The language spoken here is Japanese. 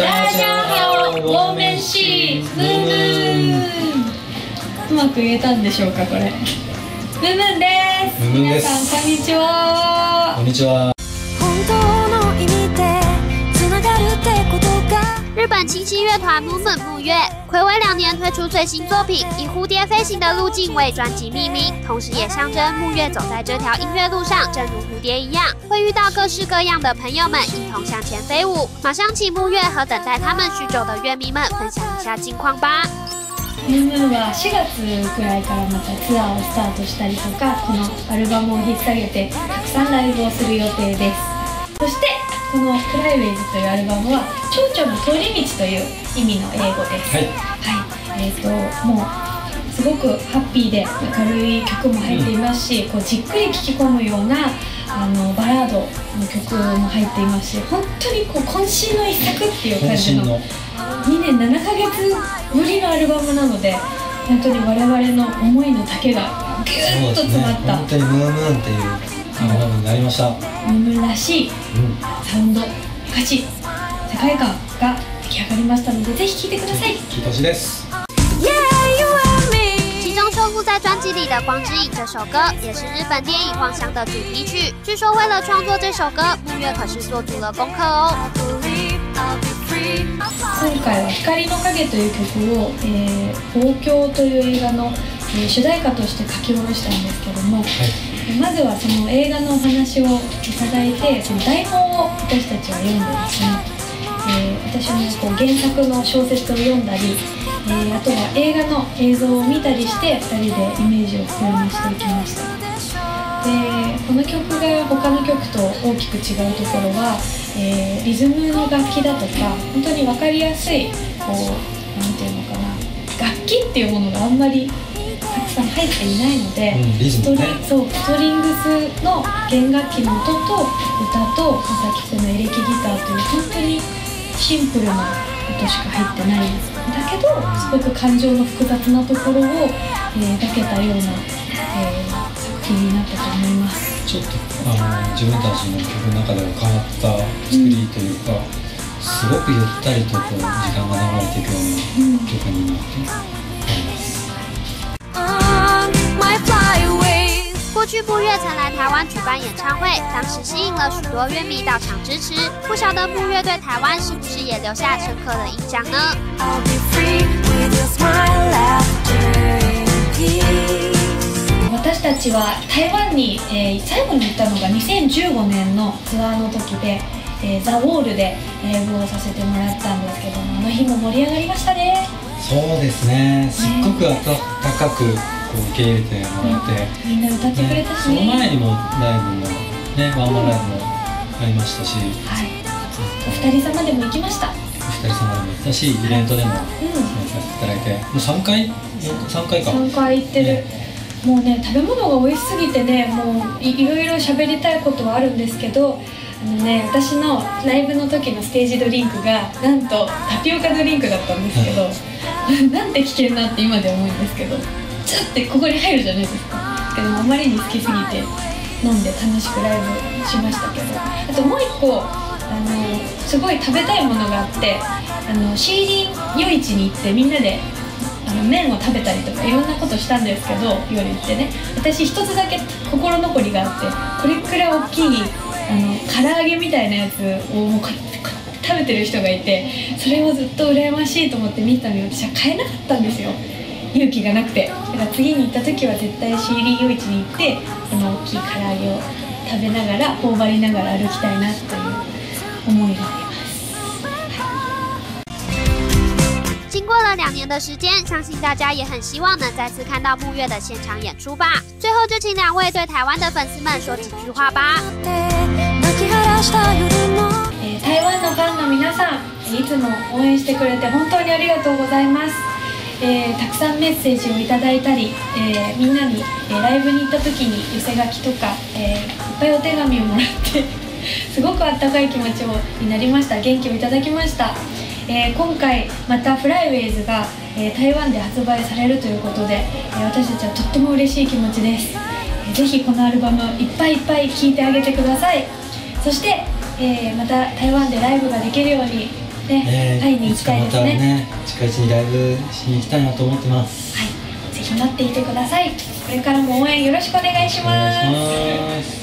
大家好我们是ムームうまく言えたんでしょうかこれ。ムームです。皆さんこんにちは。こんにちは。日本清新乐团 Mumu 木月暌违两年推出最新作品，以蝴蝶飞行的路径为专辑命名，同时也象征木月走在这条音乐路上，正如蝴蝶一样，会遇到各式各样的朋友们，一同向前飞舞。马上请木月和等待他们许久的乐迷们分享一下近况吧。は4月くらいからまたーをスタートしたりとかこのアルバムをてたくさんライブをする予定です。そしてこの「フライウェイズ」というアルバムは「蝶々の通り道」という意味の英語です。はい。はい、えー、ともうすごくハッピーで明るい曲も入っていますし、こうじっくり聴き込むようなあのバラードの曲も入っていますし本当にこう渾身の一作っていう感じの。渾身の。2年7ヶ月ぶりのアルバムなので本当に我々の思いの丈がぎゅーっと詰まった、本当にムームーンっていうアルバムになりました。うん。ムらしいサウンド歌詞世界観が出来上がりましたのでぜひ聴いてください聞いてほしいです。在专辑里的《光之影》这首歌，也是日本电影《的主题曲。据说为了创作这首歌，木月可是做足了功课哦。今回は「光の影」という曲を「えー、望郷」という映画の、えー主題歌として書き下ろしたんですけども、えーまずはその映画のお話をいただいてその台本を私たちは読んでですね、えー私もこう原作の小説を読んだり、えーあとは映画の映像を見たりして2人でイメージを膨らましていきました。でこの曲が他の曲と大きく違うところは、えーリズムの楽器だとか本当に分かりやすいこうなんていうのかな楽器っていうものがあんまりさん入っていないので、うんリズムね。ストリそうストリングスの弦楽器の音と歌とさっき言ったようなエレキギターという本当にシンプルな音しか入ってないんだけどすごく感情の複雑なところを、えー描けたような、えー作品になったと思います。ちょっとあの自分たちの曲の中では変わった作りというか、すごくゆったりとこう時間が流れていくような曲になって曾来台湾举办演唱会，当时吸引了许多乐迷到场支持。不晓得木月对台湾是不是也留下深刻的印象呢？私たちは台湾に、えー最後に行ったのが2015年のツアーの時で、えーザ・ウォールでライブをさせてもらったんですけどもあの日も盛り上がりましたねそうですね。すっごく温かくこう受け入れてもらって。みんな歌ってくれたしそのね前にもライブもねワンマンライブもありましたし、はい。お二人様でも行きました？お二人様でも行ったしイベントでもうさせていただいてもう3回3回か。ん3回行ってる、もうね食べ物が美味しすぎてねもういいろいろ喋りたいことはあるんですけどあのね私のライブの時のステージドリンクがなんとタピオカドリンクだったんですけど なんて危険なって今で思うんですけどチュッてここに入るじゃないですか。けどあまりに好きすぎて飲んで楽しくライブしましたけど。あともう一個あのすごい食べたいものがあってあのシーリン夜市に行ってみんなであの麺を食べたりとかいろんなことしたんですけど夜行ってね。私一つだけ心残りがあってこれくらい大きいあの唐揚げみたいなやつをもうこうやって食べてる人がいてそれをずっと羨ましいと思って見たのに私は買えなかったんですよ。勇気がなくてだから次に行った時は絶対シーリン夜市に行ってその大きい唐揚げを食べながら頬張りながら歩きたいなという思いがあります经过了两年的时间，相信大家也很希望能再次看到木月的现场演出吧。最后就请两位对台湾的粉丝们说几句话吧。台湾のファンの皆さんいつも応援してくれて本当にありがとうございます、えーたくさんメッセージをいただいたり、えーみんなに、えーライブに行った時に寄せ書きとか、えいっぱいお手紙をもらって すごくあったかい気持ちをになりました。元気をいただきました、え今回またフライウェイズが、え台湾で発売されるということで、え私たちはとっても嬉しい気持ちです、えーぜひこのアルバムいっぱいいっぱい聴いてあげてください。そして、えまた台湾でライブができるようにね、え会いに行きたいですね。たね近いうちにライブしに行きたいなと思ってます。はい。ぜひ待っていてください。これからも応援よろしくお願いします